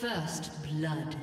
First blood.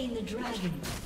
Slain the dragon.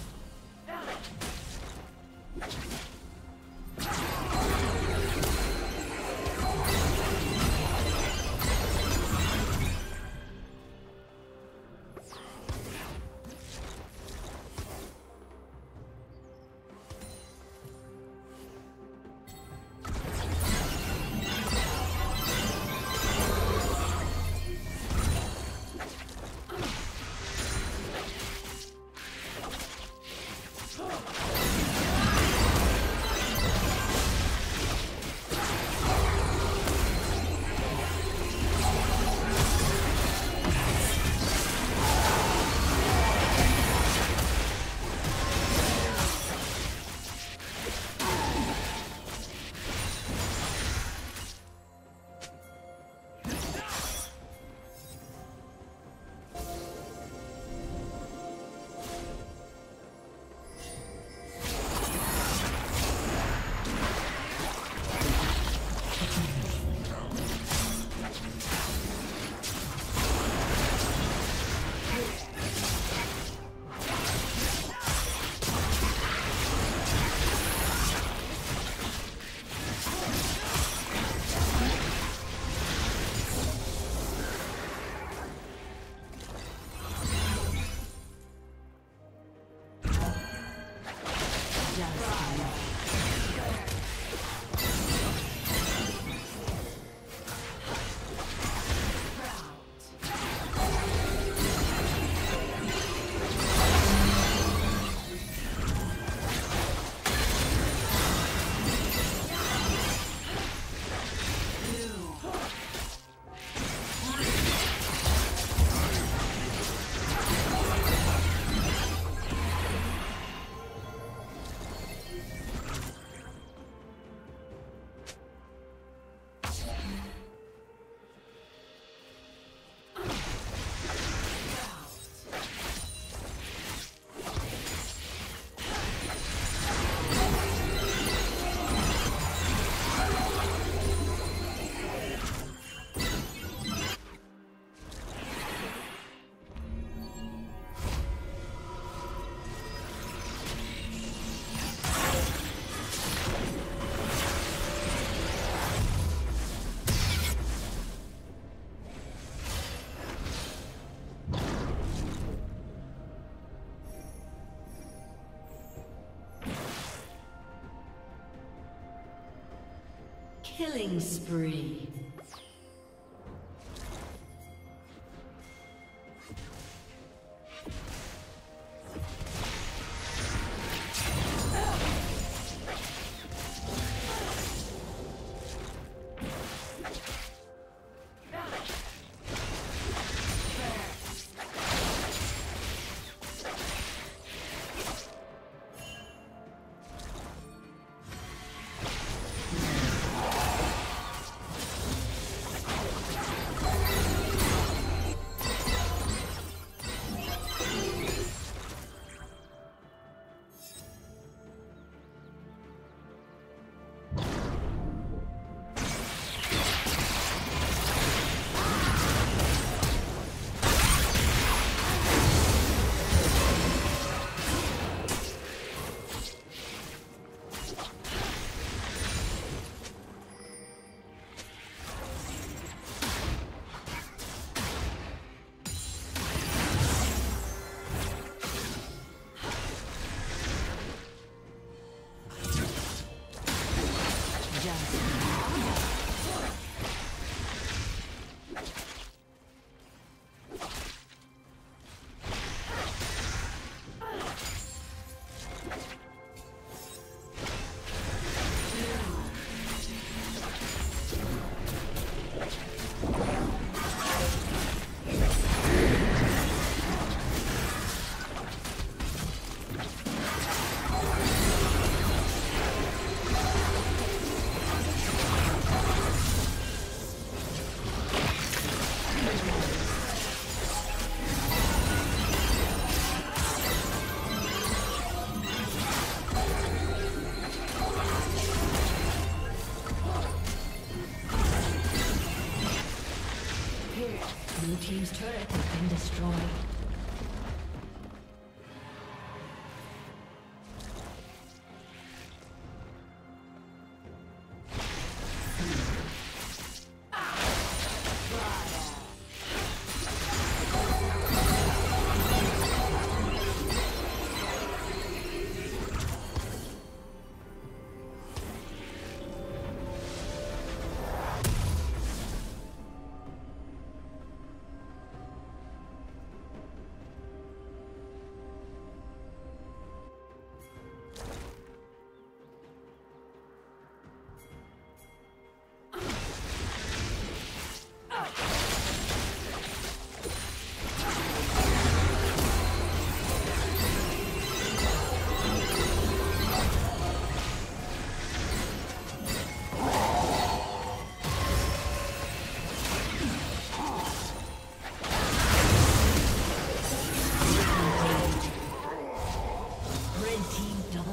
Killing spree.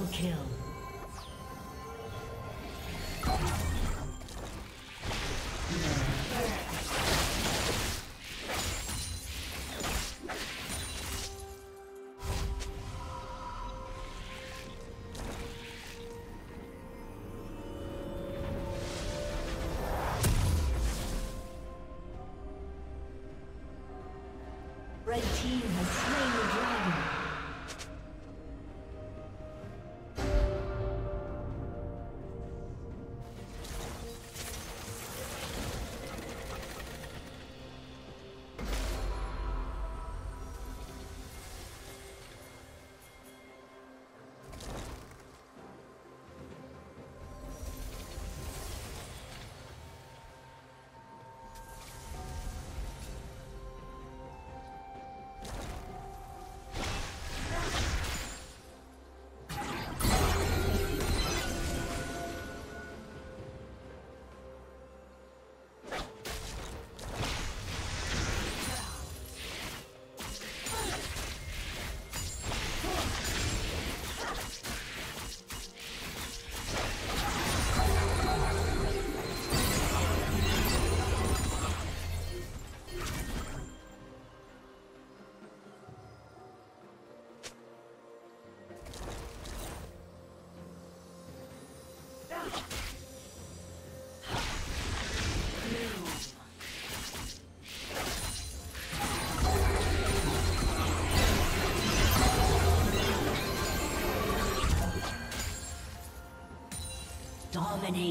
Double kill.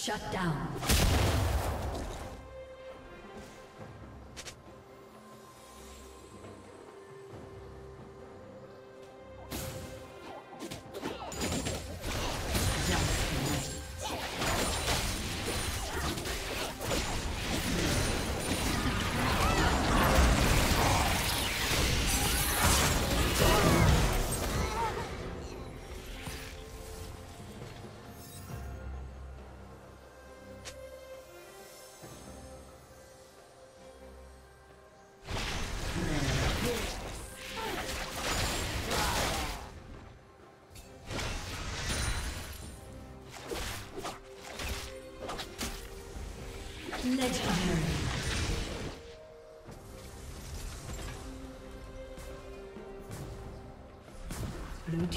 Shut down.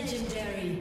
Legendary.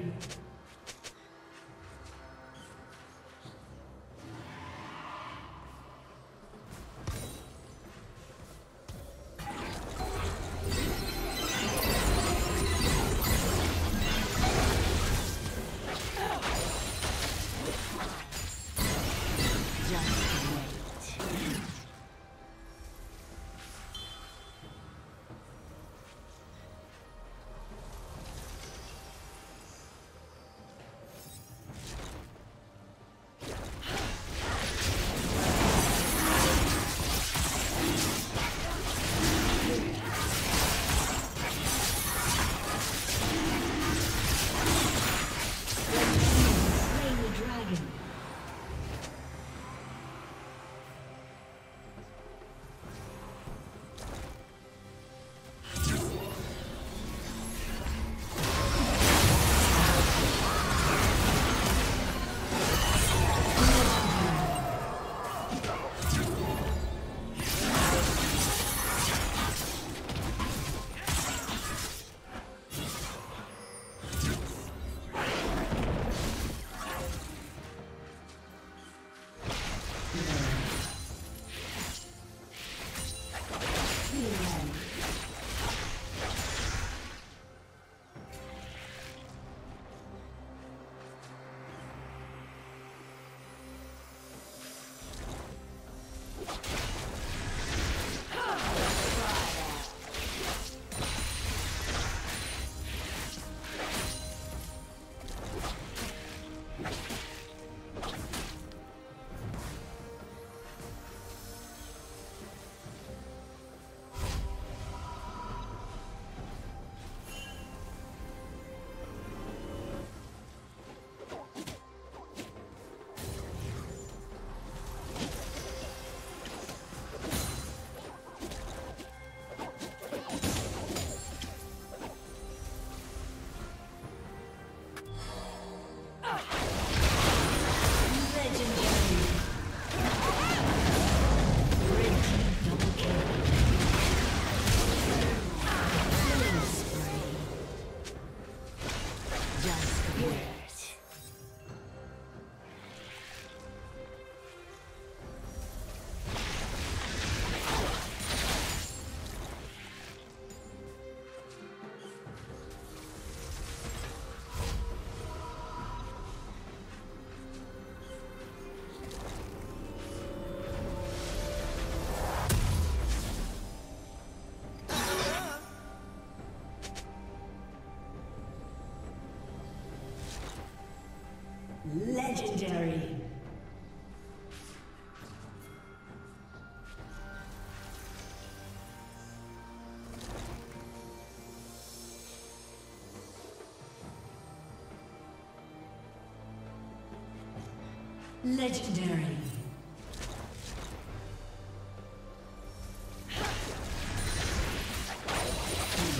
Legendary.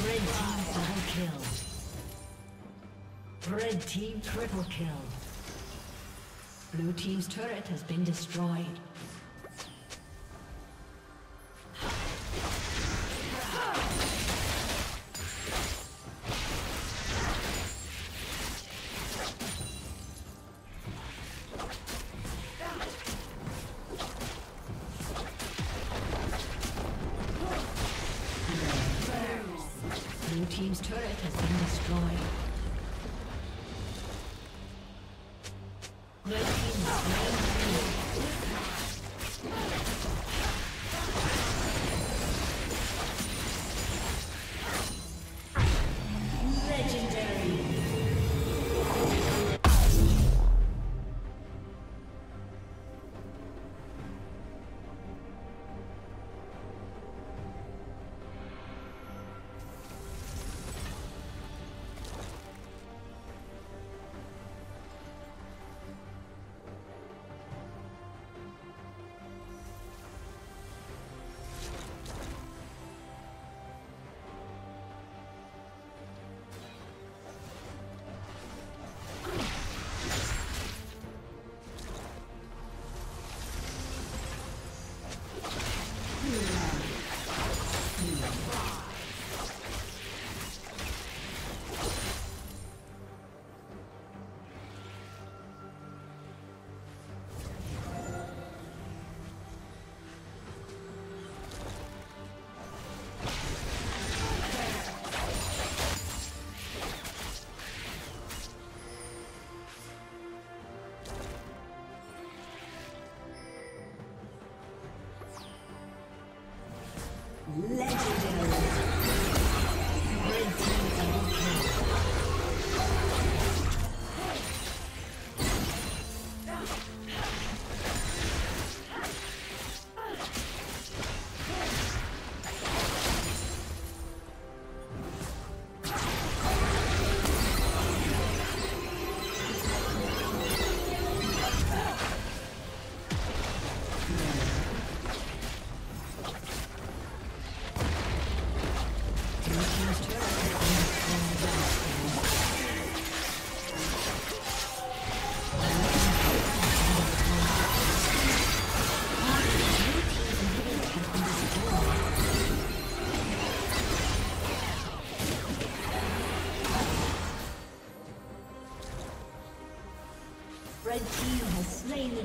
Red team double kill. Red team triple kill. Blue team's turret has been destroyed.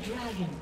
Dragon.